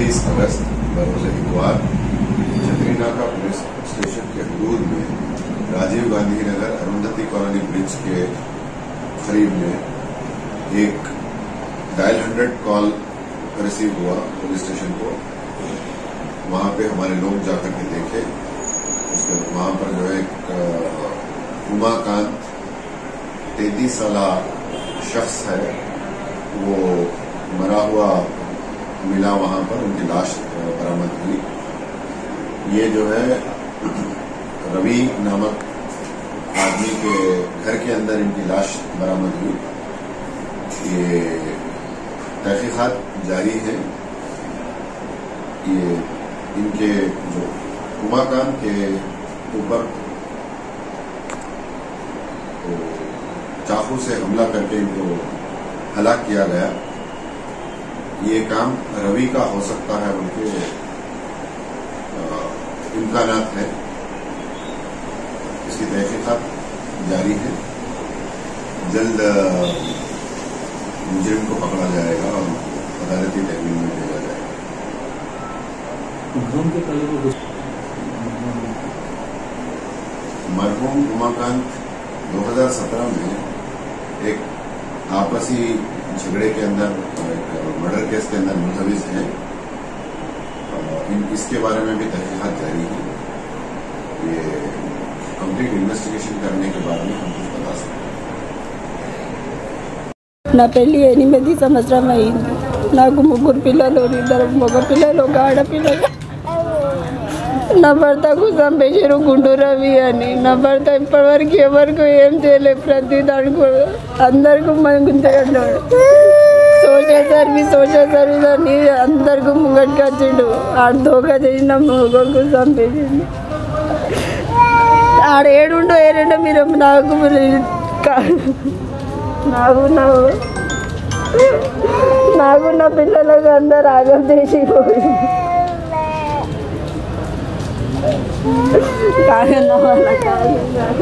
انتیس اگست بروز اتوار چندری ناکہ پولیس اسٹیشن کے حدود میں راجیو گاندھی نگر اروندتی کالونی برج کے قریب میں ایک ڈائل ہنڈریڈ کال ریسیو ہوا پولیس اسٹیشن کو۔ وہاں پہ ہمارے لوگ جا کر کے دیکھے۔ اس کے وہاں پر جو ہے ایک اما کانت تینتیس سالہ شخص ہے۔ وہ مرا ہوا ملا وہاں پر، ان کی لاش برامد ہوئی۔ یہ جو ہے، روی نامک آدمی کے گھر کے اندر ان کی لاش برامد ہوئی۔ یہ تحقیقات جاری ہیں۔ یہ ان کے جو کما کام کے اوپر چاقو سے حملہ کر کے ان کو ہلاک کیا گیا۔ یہ کام روی کا ہو سکتا ہے ان کے امکانات ہے اس کی تحقیقات جاری ہے۔ جلد مجرم کو پکڑا جائے گا اور عدالتی تحویل میں بھیجا جائے گا۔ مرحوم اماکانت دو ہزار سترہ میں ایک آپسی جھگڑے کے اندر مرڈر کیس کے اندر ملوث ہیں۔ اس کے بارے میں بھی تحقیقات جاری ہے یہ کمپلیٹ انویسٹیگیشن کرنے کے بارے میں ہم کچھ بتا سکتے ہیں۔ نہ పెళ్ళి ఎనిమిది సంవత్సరం అయింది నాకు ముగ్గురు పిల్లలు ఇద్దరు మగ పిల్లలు ఆడపిల్లలు నా భర్తకు చంపేశారు గుండు రవి అని. నా భర్త ఇప్పటివరకు ఎవరికి ఏం చేయలేదు. ప్రతి దానికి అందరికీ మనకు సోషల్ సర్వీస్ సోషల్ సర్వీస్ అని అందరికీ ముంగటికి వచ్చిండు ఆడ దోకా చేసిన నా మొగకు చంపేసిండు ఆడ ఏడుండో ఏడుండో మీరు నాకు నాకు నా నాకు నా పిల్లలకు అందరు ఆగం 开心了，开了。